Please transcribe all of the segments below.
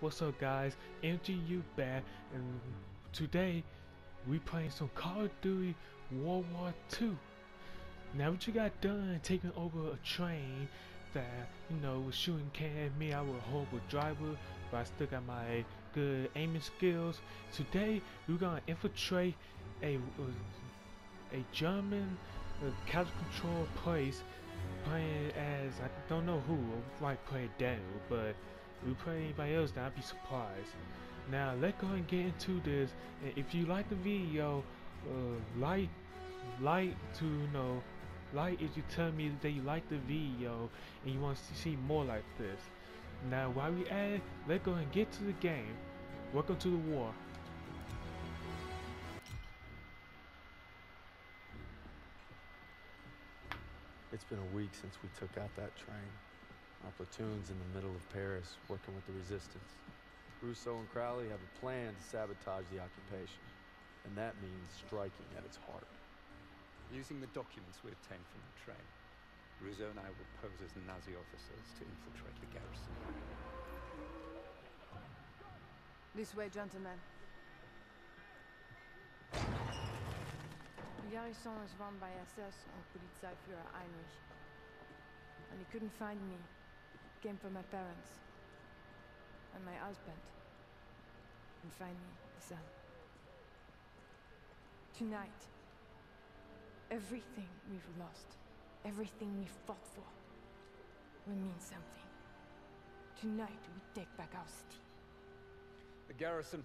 What's up guys? MGU back and today we playing some Call of Duty World War II. Now what you got done taking over a train that, you know, was shooting can me, I was a horrible driver, but I still got my good aiming skills. Today we're gonna infiltrate a a German uh, cattle control place playing as I don't know who, I might play Daniel, but we play anybody else, then I'd be surprised. Now, let's go and get into this. And if you like the video, uh, like, like to you know, like if you tell me that you like the video and you want to see more like this. Now, while we at it, let's go and get to the game. Welcome to the war. It's been a week since we took out that train. Our platoon's in the middle of Paris, working with the resistance. Rousseau and Crowley have a plan to sabotage the occupation. And that means striking at its heart. Using the documents we obtained from the train, Rousseau and I will pose as Nazi officers to infiltrate the garrison. This way, gentlemen. The garrison is run by SS and Polizeiführer Heinrich. And he couldn't find me. Came for my parents. And my husband. And finally, the son. Tonight, everything we've lost, everything we fought for, will mean something. Tonight, we take back our city. The garrison.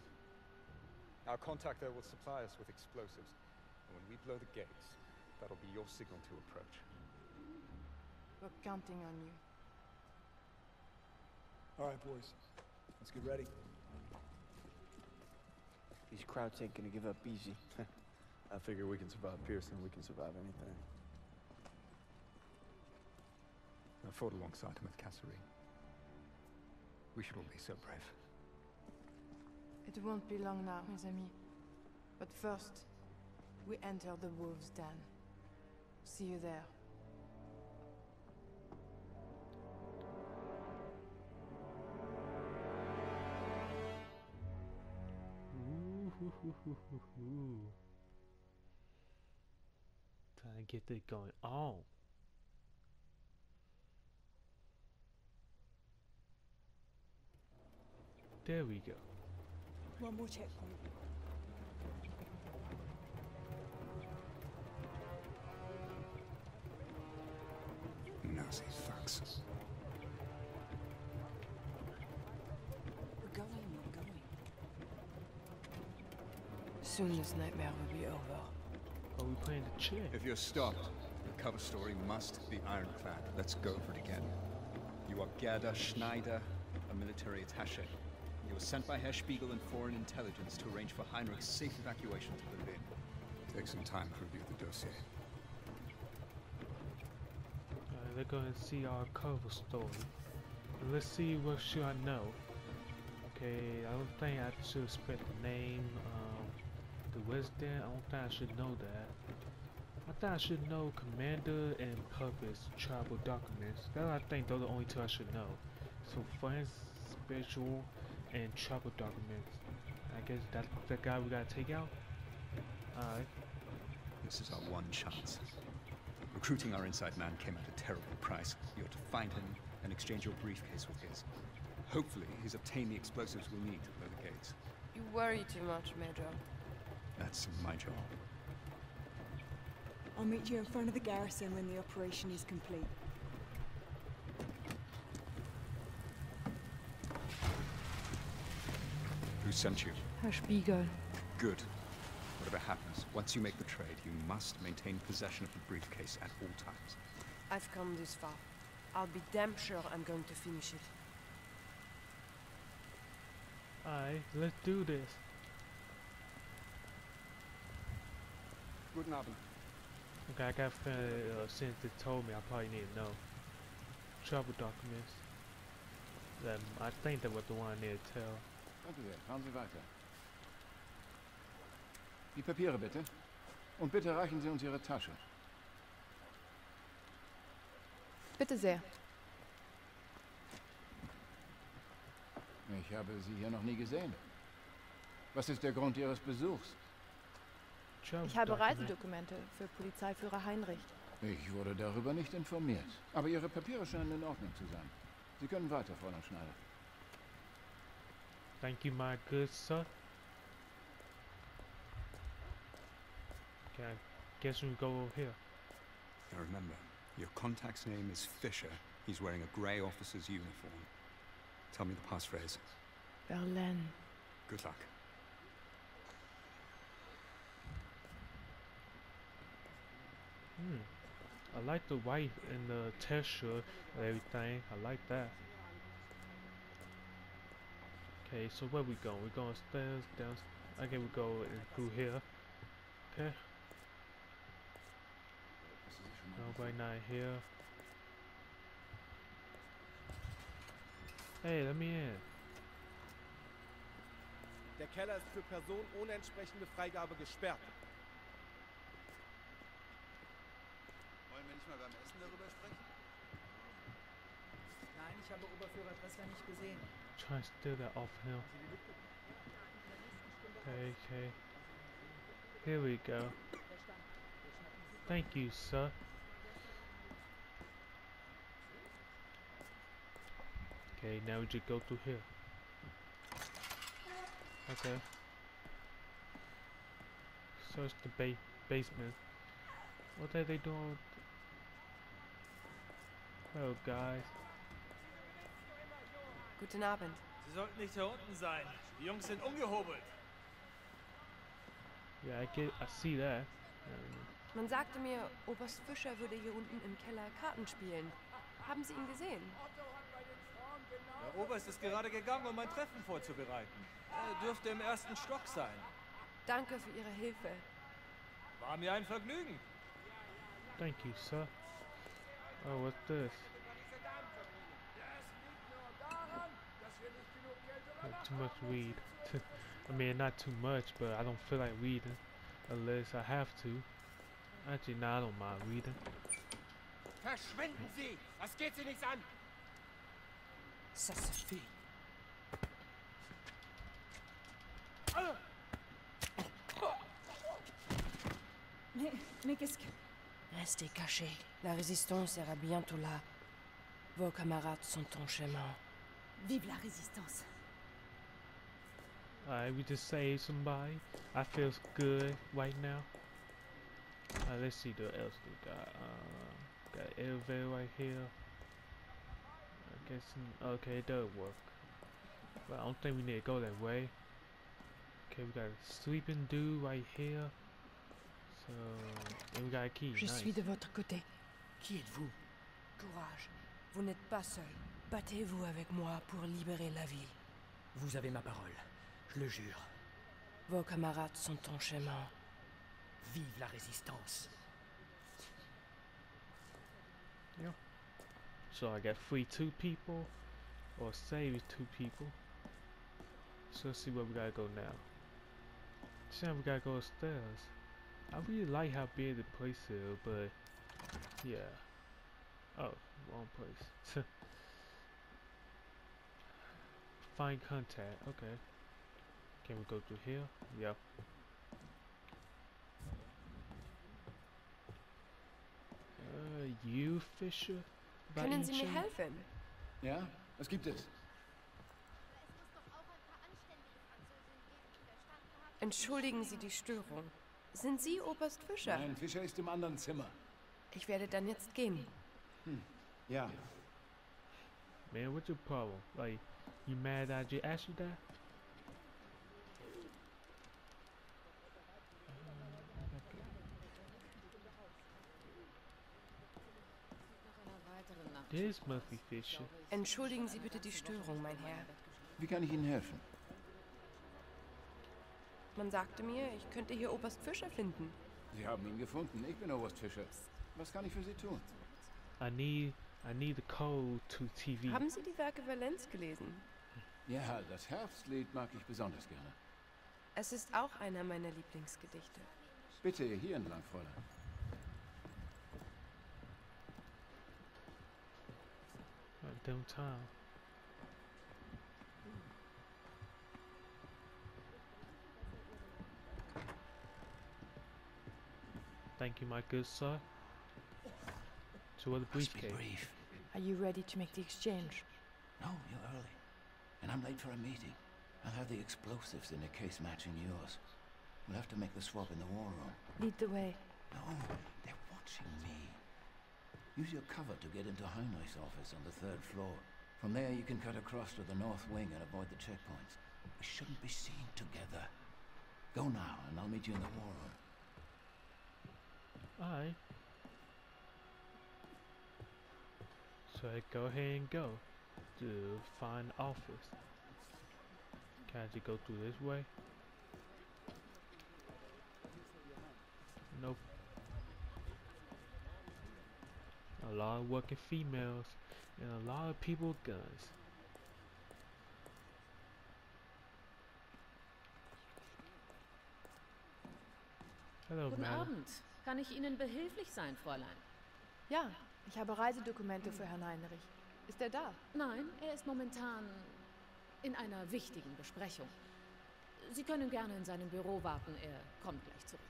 Our contact there will supply us with explosives. And when we blow the gates, that'll be your signal to approach. We're counting on you. All right, boys. Let's get ready. These Krauts ain't gonna give up easy. I figure we can survive Pierson, we can survive anything. I fought alongside him at Kasserine. We should all be so brave. It won't be long now, mes amis. But first, we enter the Wolves' Den. See you there. Ooh, Trying to get that going Oh. There we go. One more checkpoint. Nazi fucks. Soon this nightmare will be over. Are we playing the chair? If you're stopped, the cover story must be ironclad. Let's go over it again. You are Gerda Schneider, a military attaché. You were sent by Herr Spiegel and Foreign Intelligence to arrange for Heinrich's safe evacuation to Berlin. Take some time to review the dossier. Alright, let's go and see our cover story. Let's see what should I know. Okay, I don't think I should spell the name, um, the Wisdom. I don't think I should know that. I think I should know Commander and Purpose tribal Documents. That I think those are the only two I should know. So Friends, Spiritual, and tribal Documents. I guess that's the guy we gotta take out. Alright. This is our one chance. Recruiting our inside man came at a terrible price. You're to find him and exchange your briefcase with his. Hopefully, he's obtained the explosives we'll need to blow the gates. You worry too much, Major. That's my job. I'll meet you in front of the garrison when the operation is complete. Who sent you? Herr Spiegel. Good. Whatever happens, once you make the trade, you must maintain possession of the briefcase at all times. I've come this far. I'll be damn sure I'm going to finish it. Alright, let's do this. Guten Abend. Okay, I got a feeling uh, since they told me, I probably need to know. Travel documents. That I think that was the one I need to tell. Danke sehr. Fahren Sie weiter. Die Papiere bitte. Und bitte reichen Sie uns Ihre Tasche. Bitte sehr. Ich habe Sie hier noch nie gesehen. Was ist der Grund Ihres Besuchs? Ich habe. Reisedokumente für Polizeiführer Heinrich. Ich wurde darüber nicht informiert. Aber Ihre Papiere scheinen in Ordnung zu sein. Sie können weiter, Fräulein Schneider. Thank you, my good sir. Okay, I guess we go over here. Now remember, your contact's name is Fisher. He's wearing a grey officer's uniform. Tell me the passphrase. Berlin. Good luck. Hmm. I like the white and the texture and everything. I like that. Okay, so where we going? We're going stairs, down. Okay, we go in through here. Okay, nobody not here. Hey, let me in. Der Keller ist für Personen ohne entsprechende Freigabe gesperrt. Mal beim Essen darüber sprechen? Nein, ich habe Oberführer Dressler nicht gesehen. Try to steal that off. Okay, okay. Here we go. Thank you, sir. Okay, now we just go through here. Okay. Search the ba basement. What are they doing? Hello, guys. Guten Abend. Sie sollten nicht hier unten sein. Die Jungs sind umgehobelt. Yeah, I get. I see that. Um, Man sagte mir, Oberst Fischer würde hier unten im Keller Karten spielen. Haben Sie ihn gesehen? Der Oberst ist gerade gegangen, um ein Treffen vorzubereiten. Er dürfte im ersten Stock sein. Danke für Ihre Hilfe. War mir ein Vergnügen. Thank you, sir. Oh, what's this? Not too much weed. I mean, not too much, but I don't feel like reading unless I have to. Actually, no, I don't mind reading. Verschwinden Sie! Das geht Sie nichts an! Ça suffit. Mais, mais qu'est-ce que... Restez cachés. La résistance sera bientôt là. Vos camarades sont en chemin. Vive la résistance. Alright, we just saved somebody. I feel good right now. Uh, let's see what else we got. Uh, got elevator right here. I guess, okay, it does work. But I don't think we need to go that way. Okay, we got a sleeping dude right here. Key. Je nice. suis de votre côté. Qui êtes-vous? Courage. Vous n'êtes pas seul. Battez-vous avec moi pour libérer la ville. Vous avez ma parole. Je le jure. Vos camarades sont en chemin. Vive la résistance. So I got free two people, or save two people. So let's see where we gotta go now. Sam, we gotta go upstairs. I really like how big the place is, but yeah. Oh, wrong place. Find contact. Okay. Can we go through here? Yep. Uh, you, Fisher? Können Sie mir helfen? Ja, was gibt es? Entschuldigen Sie die Störung. Sind Sie Oberst Fischer? Nein, Fischer ist im anderen Zimmer. Ich werde dann jetzt gehen. Ja, Man, what's your problem? Like, you mad that I just asked you that? This must be Fisher. Entschuldigen Sie bitte die Störung, mein Herr. wie kann ich Ihnen helfen? Man sagte mir, ich könnte hier Oberst Fischer finden. Sie haben ihn gefunden. Ich bin Oberst Fischer. Was kann ich für Sie tun? I need, I need the code to TV. Haben Sie die Werke Valenz gelesen? Ja, das Herbstlied mag ich besonders gerne. Es ist auch einer meiner Lieblingsgedichte. Bitte hier entlang, Fräulein. Downtown. Thank you, my good sir. To the Must briefcase. brief. Are you ready to make the exchange? No, you're early. And I'm late for a meeting. I'll have the explosives in a case matching yours. We'll have to make the swap in the war room. Lead the way. No, they're watching me. Use your cover to get into Heinrich's office on the third floor. From there, you can cut across to the north wing and avoid the checkpoints. We shouldn't be seen together. Go now, and I'll meet you in the war room. Alright. So I go ahead and go to find office. Can I just go through this way? Nope. A lot of working females and a lot of people with guns. Hello, Guten madam. Abend. Kann ich Ihnen behilflich sein, Fräulein? Ja, ich habe Reisedokumente für Herrn Heinrich. Ist er da? Nein, er ist momentan in einer wichtigen Besprechung. Sie können gerne in seinem Büro warten, er kommt gleich zurück.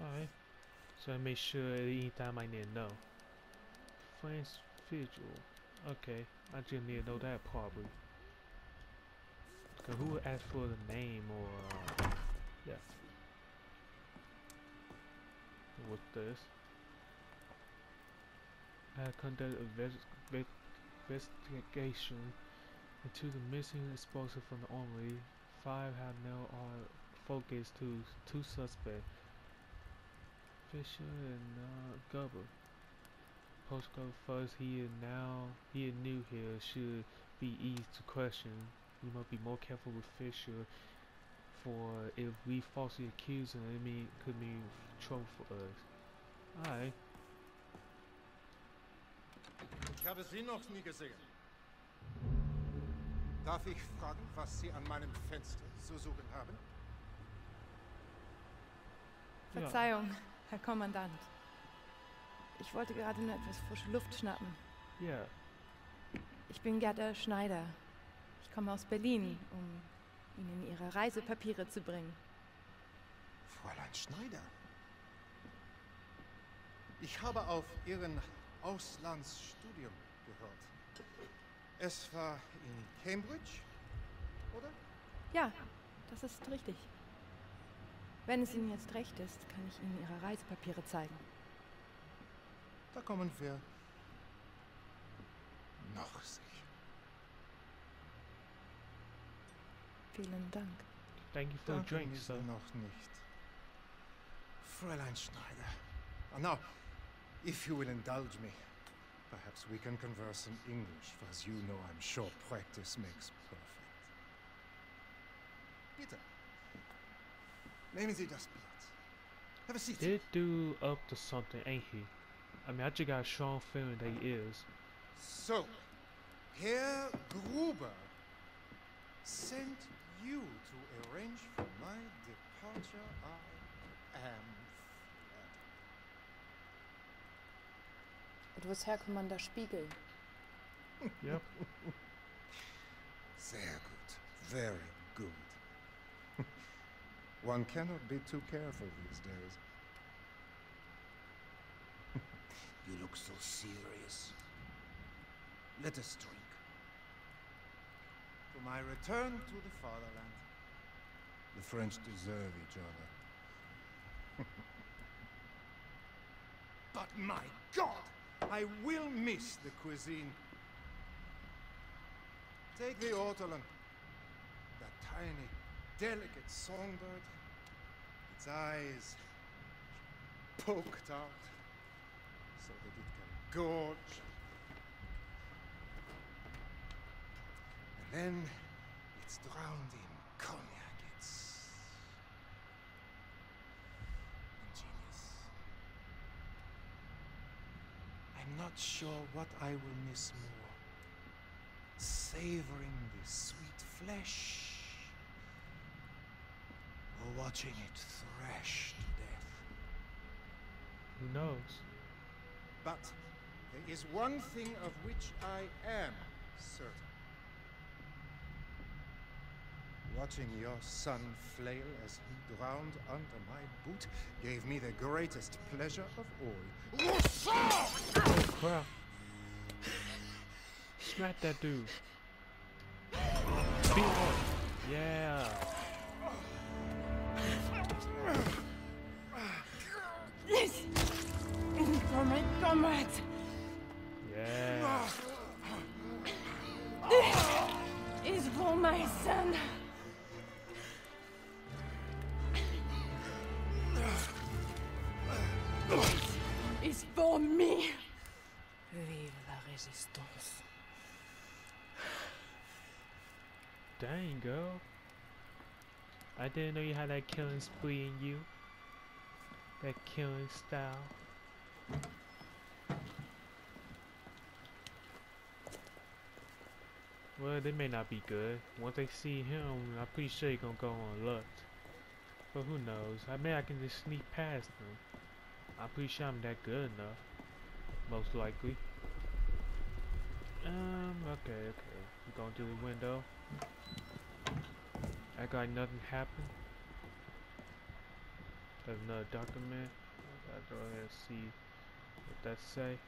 Alright. So I make sure anytime I need to know. French visual. Okay. I just need to know that probably. Cause who asked for the name or uh, yeah. What's this? I conducted a ves- ve- investigation into the missing explosive from the armory. Five have now are focused to two suspects. Fisher and uh, Gruber. Postcode first, he is now he is new here. Should be easy to question. We must be more careful with Fisher. For if we falsely accuse him, it mean could mean trouble for us. Alright. Ich habe Sie noch nie gesehen. Darf ich fragen, was Sie an meinem Fenster zu suchen haben? Ja. Verzeihung, Herr Kommandant. Ich wollte gerade nur etwas frische Luft schnappen. Ja. Ich bin Gerda Schneider. Ich komme aus Berlin, um Ihnen Ihre Reisepapiere zu bringen. Fräulein Schneider. Ich habe auf Ihren Auslandsstudium gehört. Es war in Cambridge, oder? Ja, das ist richtig. Wenn es Ihnen jetzt recht ist, kann ich Ihnen Ihre Reisepapiere zeigen. Da kommen wir noch sicher. Vielen Dank. Thank you for the Danke drink, mir sir. noch nicht. Fräulein Schneider. Uh, Now, if you will indulge me, perhaps we can converse in English, for as you know, I'm sure practice makes perfect. Bitte. Nehmen Sie das Blatt. Have a seat. This dude up to something, ain't he? I mean, I just got a strong feeling that he is. So, Herr Gruber sent you to arrange for my departure. I am It was Herr Commander Spiegel. Yep. Sehr gut. Very good. One cannot be too careful these days. you look so serious. Let us drink. To my return to the fatherland. The French deserve each other. but my God! I will miss the cuisine. Take the ortolan. That tiny, delicate songbird. Its eyes poked out so that it can gorge. Then it's drowned in cognac. It's ingenious. I'm not sure what I will miss more. Savoring the sweet flesh or watching it thrash to death. Who knows? But there is one thing of which I am certain. Watching your son flail as he drowned under my boot gave me the greatest pleasure of all. Oh crap. Smack that dude. Beat him. Yeah. This is for my comrades. Yeah. This is for my son. Dang, girl. I didn't know you had that killing spree in you. That killing style. Well, they may not be good. Once they see him, I'm pretty sure you're gonna go on alert. But who knows? I mean, I can just sneak past them. I'm pretty sure I'm that good enough. Most likely. Um, okay, okay. Through the window. Act got nothing happened. There's another document. I gotta go ahead and see what that say.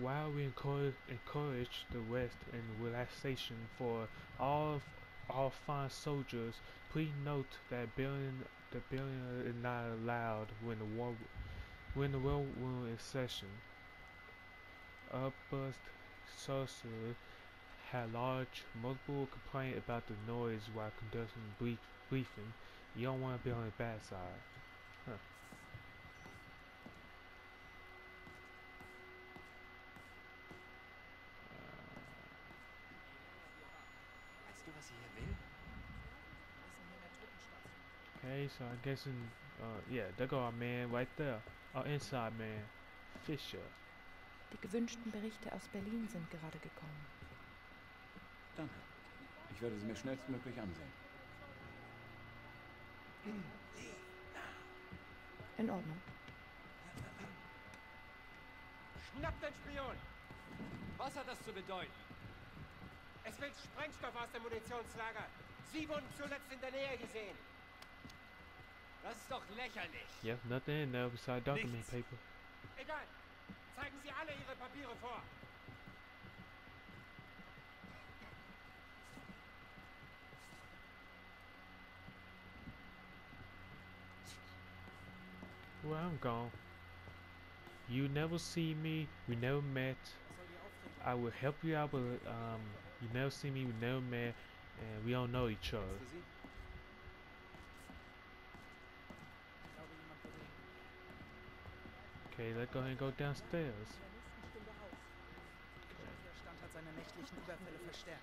While we encourage, encourage the rest and relaxation for all all fine soldiers, please note that billion the billion is not allowed when the war when the war is session. Upburst sorcerer had large multiple complaints about the noise while conducting brief briefing. You don't want to be on the bad side. Huh. Okay, so I'm guessing, uh, yeah, there go our man right there. Our inside man, Fisher. Die gewünschten Berichte aus Berlin sind gerade gekommen. Danke. Ich werde sie mir schnellstmöglich ansehen. In Ordnung. Schnappt den Spion! Was hat das zu bedeuten? Es will Sprengstoff aus dem Munitionslager. Sie wurden zuletzt in der Nähe gesehen. Das ist doch lächerlich. Yep, nothing in there besides document Nichts. paper. Egal. Zeigen Sie alle Ihre Papiere vor. Well, I'm gone. You never see me. We never met. I will help you out, but um, you never see me. We never met, and we don't know each other. Okay, let's go ahead and go downstairs. Widerstand hat seine nächtlichen Überfälle verstärkt.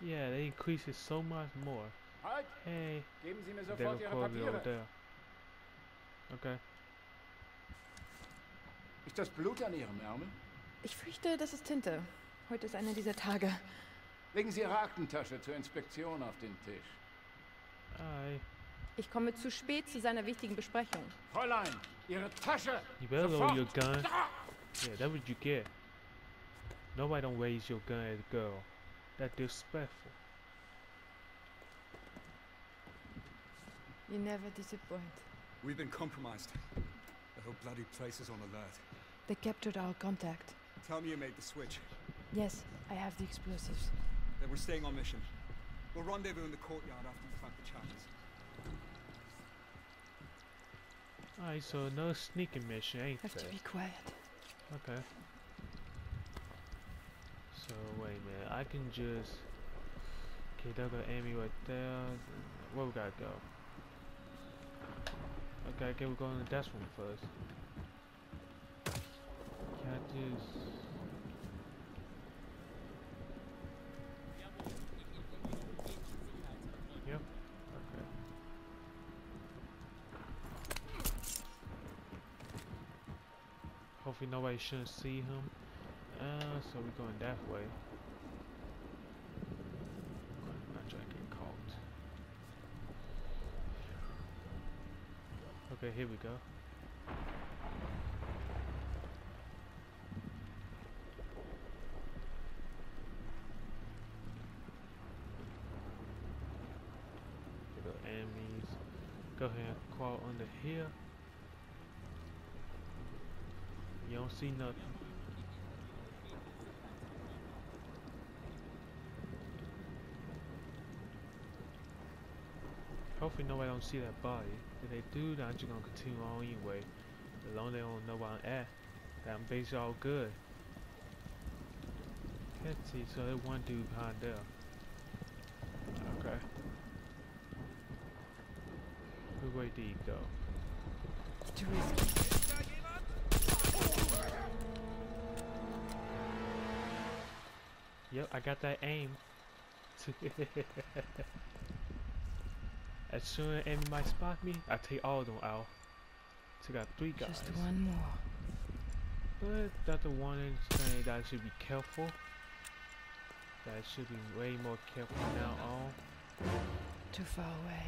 Yeah, they increase it so much more. Halt! Hey, Geben Sie mir sofort Ihre Papiere. there. Okay. Ist das Blut an Ihrem Ärmel? Ich fürchte, das ist Tinte. Heute ist einer dieser Tage. Legen Sie Ihre Aktentasche zur Inspektion auf den Tisch. Aye. Ich komme zu spät zu seiner wichtigen Besprechung. Fräulein, Ihre Tasche! You better lower your Sofort! gun. Yeah, that's what you get. Nobody don't raise your gun at a girl. That disrespectful. You never disappoint. We've been compromised. The whole bloody place is on alert. They captured our contact. Tell me you made the switch. Yes, I have the explosives. Then we're staying on mission. We'll rendezvous in the courtyard after Alright, so no sneaking mission, ain't Have to be quiet. Okay. So wait a minute, I can just okay, there go Amy right there. Where we gotta go? Okay, okay, we're going to that one first. Can I just Hopefully nobody shouldn't see him. Uh, so we're going that way. Not trying to get caught. Okay, here we go. Go enemies. Go ahead and crawl under here. Don't see nothing. Hopefully nobody don't see that body. If they do, then I'm just gonna continue on anyway. As long as they don't know where I'm at, then I'm basically all good. Can't see, so there's one dude behind there. Okay. Which way did he go? Too risky. Yep, I got that aim. as soon as enemy might spot me, I take all of them out. So I got three guys. Just one more. But that's the one thing that I should be careful. That I should be way more careful now on. Too far away.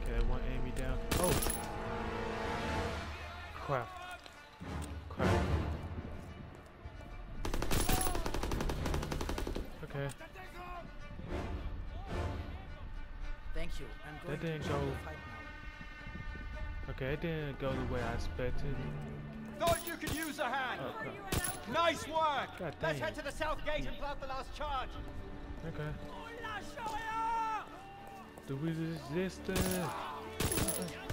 Okay, one enemy down. Oh! Crap. Crap. You. I'm going That didn't to go. fight now. Okay, it didn't go the way I expected. Thought you could use a hand. Oh, crap. Nice work. God Let's head to the south gate and plant the last charge. Okay. The resistance. Come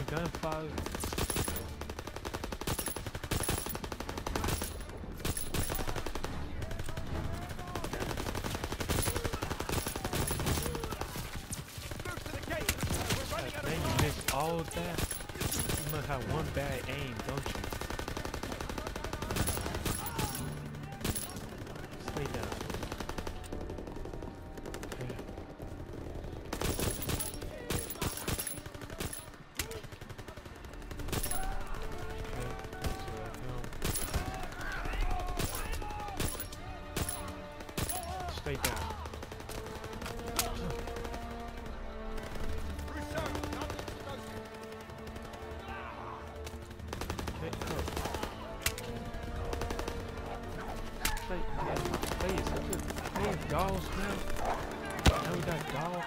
I'm taking gunfire. God you missed all that. You must have one bad aim, don't you? Stay, yeah, please, I just, hey, dolls now. Now we got dolls.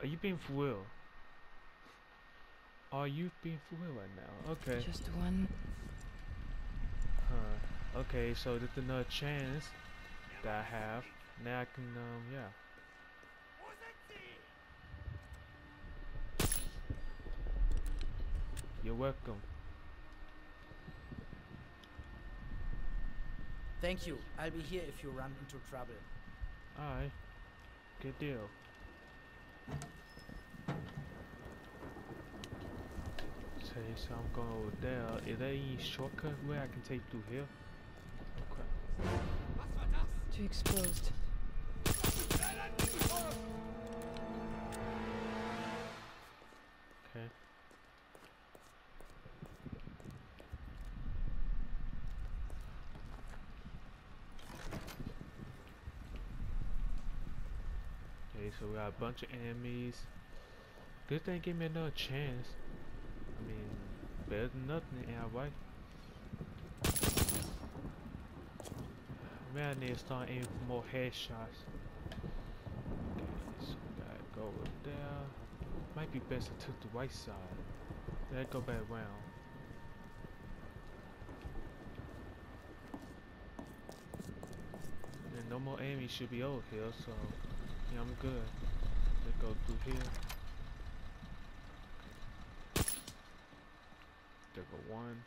Are you being for real? Are you being for real right now? Okay. Just one. Huh. Okay, so there's another chance that I have. Now I can, um, yeah. You're welcome. Thank you. I'll be here if you run into trouble. Alright. Good deal. Say, so I'm going over there. Is there any shortcut where I can take through here? Crap. Too exposed. Okay. So we got a bunch of enemies. Good thing gave me another chance. I mean, better than nothing, right? Man, I need to start aiming for more headshots. Okay, so we gotta go over there. Might be best to took the right side. Then go back around. And no more enemies should be over here, so yeah, I'm good. Let's go through here. There go one.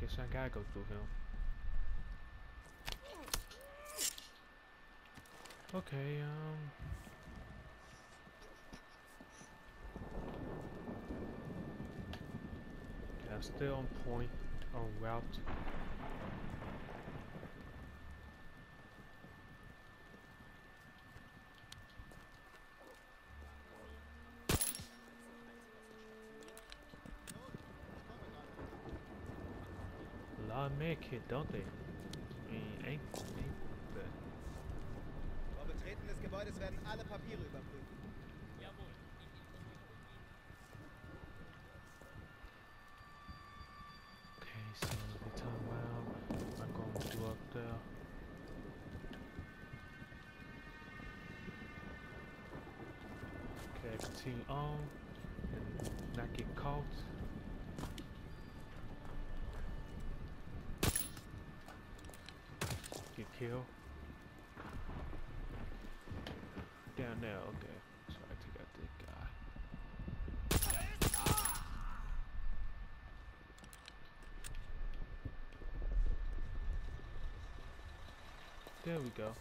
Guess I gotta go through him. Okay, um... Yeah, still on point, A lot of med don't they? I mean, ain't, ain't Vor Betreten des Gebäudes werden alle Papiere überprüft. Continue on and not get caught. Get killed. Down there, okay. I take out that guy. There we go.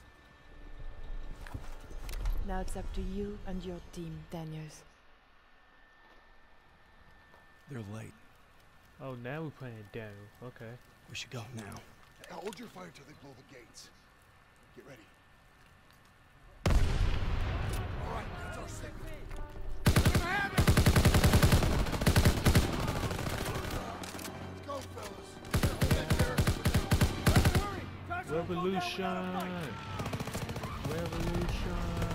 Now it's up to you and your team, Daniels. They're late. Oh, now we're playing Daniel. Okay. We should go now. Hey, hold your fire till they blow the gates. Get ready. All right, that's our signal. Have it! Let's go, fellas. Revolution! Revolution!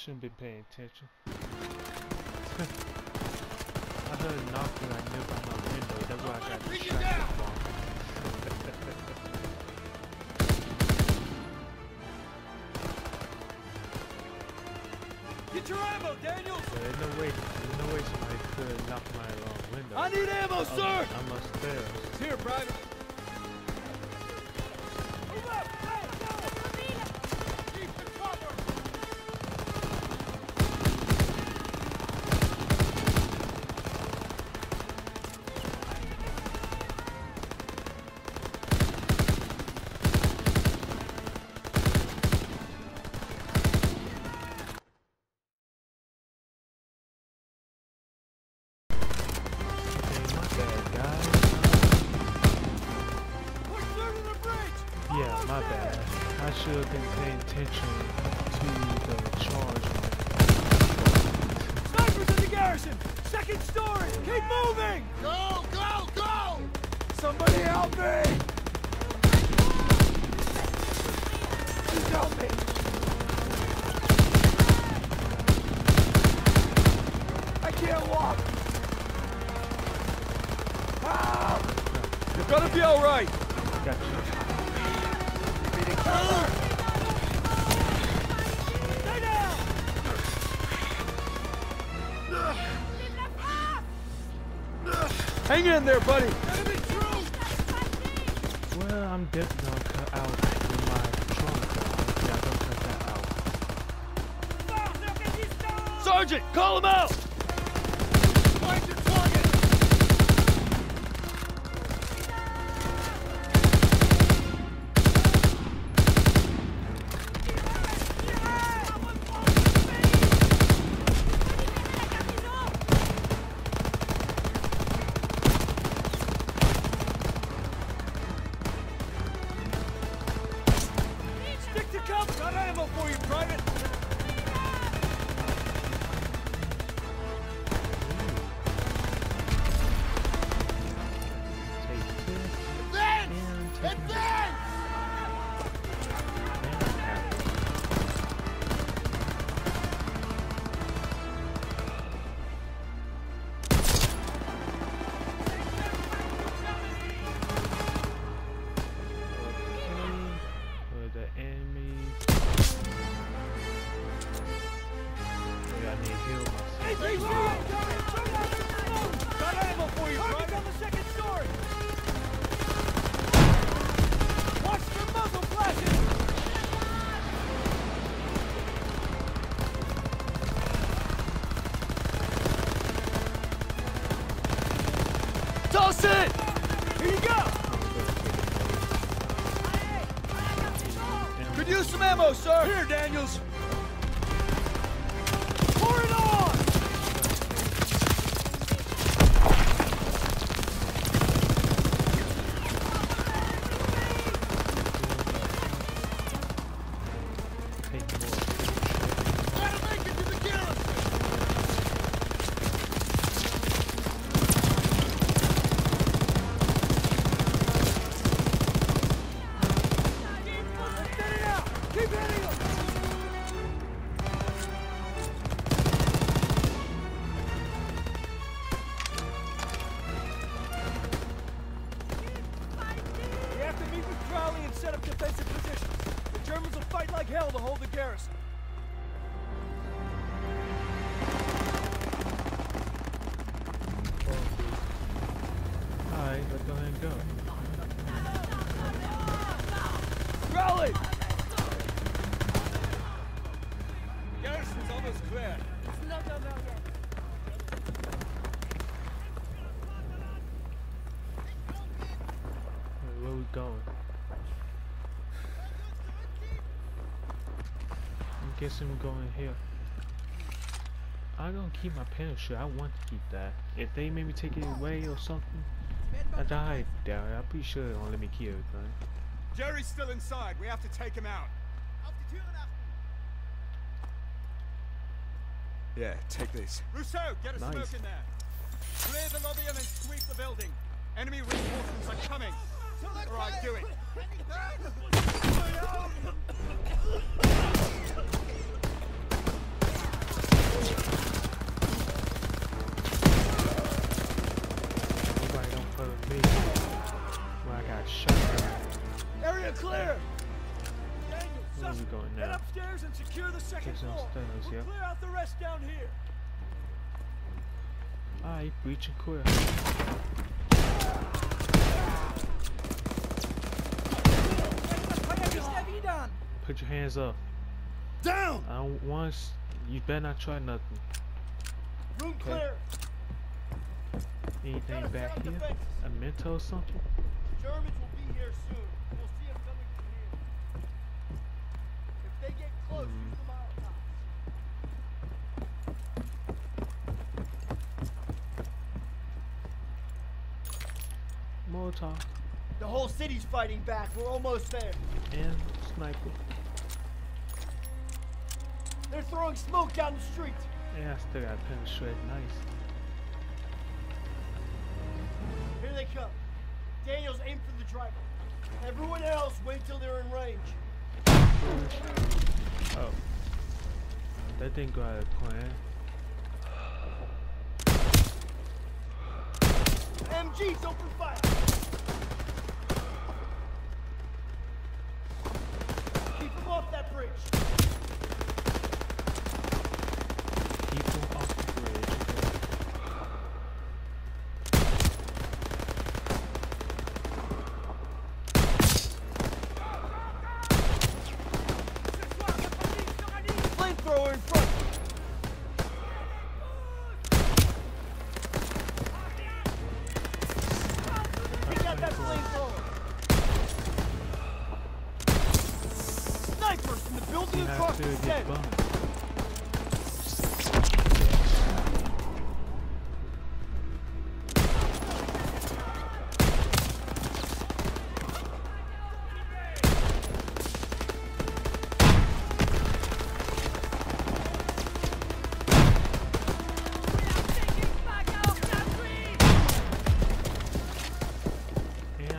Shouldn't be paying attention. I heard a knock when I knew on my window. That's why I got distracted from. Get your ammo, Daniels! There's no way, there's no way somebody could knock my uh, window. I need ammo, I'm- sir! I'm upstairs. It's here, Private. In there, buddy! Well, I'm definitely gonna cut out my trunk. Yeah, I'm gonna cut that out. Sergeant, call him out! It! Here you go! Could use some ammo, sir! Here, Daniels! I'm guessing we're going here. I'm gonna keep my parachute. I want to keep that. If they made me take it away or something, I die there. I'm pretty sure they won't let me keep everything. Jerry's still inside. We have to take him out. Yeah, take this. Rousseau, get a Nice. smoke in there. Clear the lobby and then sweep the building. Enemy reinforcements are coming. All right, do it. Nobody don't play with me. When I got shot. Area clear! Daniel, Where we Suffolk, going head now? upstairs and secure the second floor. downstairs, We'll yeah. clear out the rest down here. Alright, breach and clear. Put your hands up. Down! I don't want. You better not try nothing. Room Okay. clear. Anything back here? A mental or something? Germans will be here soon. We'll see them coming from here. If they get close, use the Molotovs. Molotov. The whole city's fighting back. We're almost there. And sniper. Throwing smoke down the street. Yeah, I still got penetrate. Nice. Here they come. Daniels, aim for the driver. Everyone else, wait till they're in range. Oh. That didn't go out of plan. MGs, open fire! Keep them off that bridge. People off the bridge. Flamethrower in front. Take out that flamethrower. Snipers in the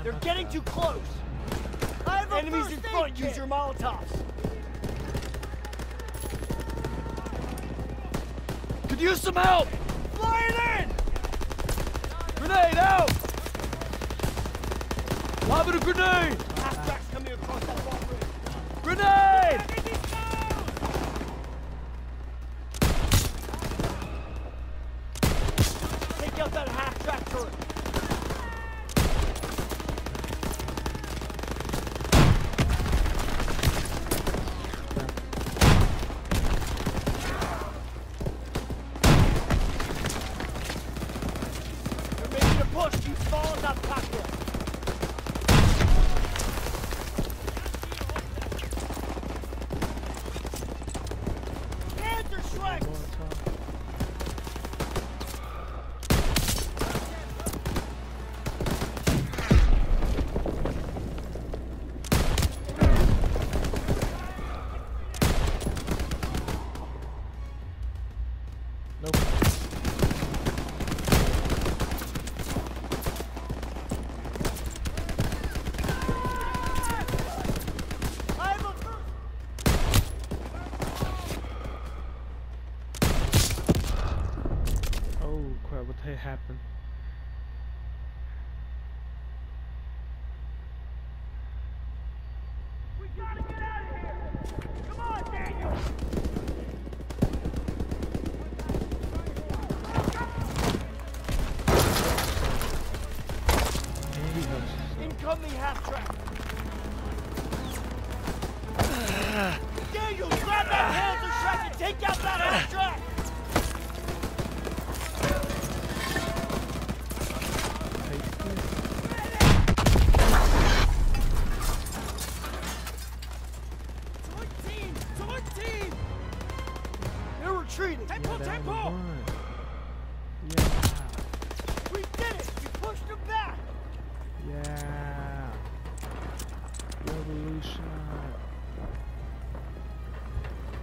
They're getting too close. Some help! Retreating! Tempo, tempo! Yeah, We did it! We pushed them back! yeah. Revolution.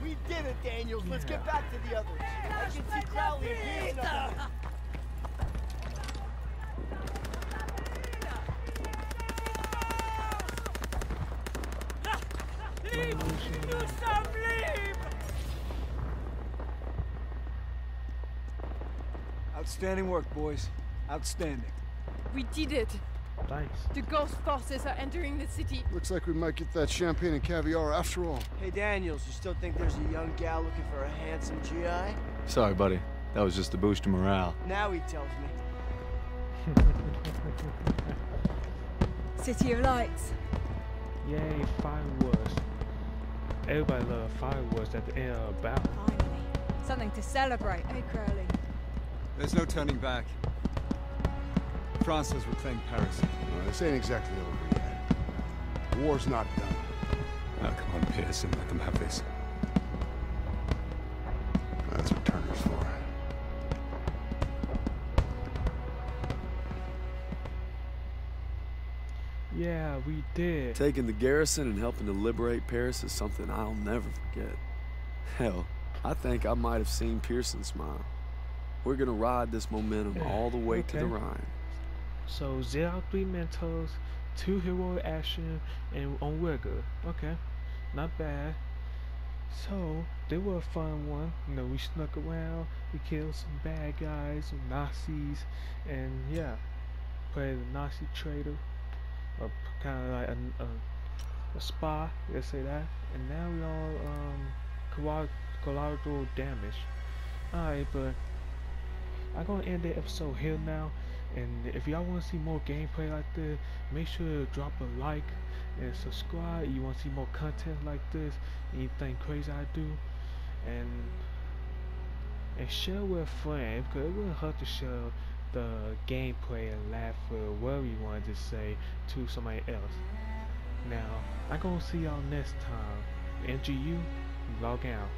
We did it, Daniels! Let's get back to the others! I can see Crowley and Pierson up ahead. Outstanding work, boys. Outstanding. We did it. Thanks. The ghost forces are entering the city. Looks like we might get that champagne and caviar after all. Hey, Daniels, you still think there's a young gal looking for a handsome GI? Sorry, buddy. That was just a boost your morale. Now he tells me. City of Lights. Yay, fireworks. Everybody loves fireworks at the end of a battle. Finally. Something to celebrate, eh, Crowley? There's no turning back. France has reclaimed Paris. No, this ain't exactly over yet. War's not done. Now, come on, Pierson, let them have this. That's what Turner's for. Yeah, we did. Taking the garrison and helping to liberate Paris is something I'll never forget. Hell, I think I might have seen Pierson smile. We're gonna ride this momentum Yeah, all the way to the. Rhine. So zero three Mentos, two heroic action, and on regular. Okay, not bad. So they were a fun one. You know, we snuck around, we killed some bad guys, some Nazis, and yeah, played a Nazi traitor, or kind of like a, a, a spy. Let's say that. And now we all um collateral damage. Alright, but I'm gonna end the episode here now. And if y'all want to see more gameplay like this, make sure to drop a like and subscribe. You want to see more content like this, anything crazy I do, and and share with friends because it wouldn't hurt to share the gameplay and laugh or whatever you wanted to say to somebody else. Now, I'm gonna see y'all next time. MGU, log out.